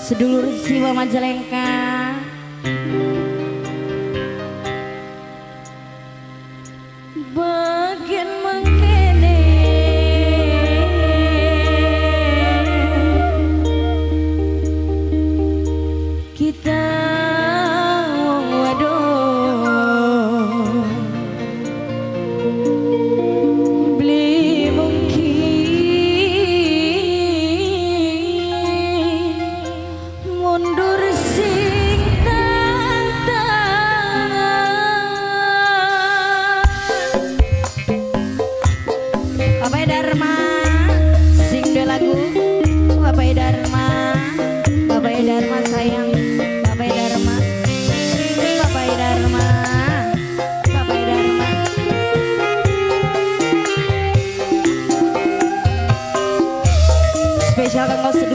sedulur siwa Majalengka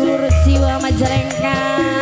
sedulur siwa Majalengka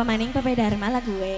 apa maning Papa Dharma lah gue.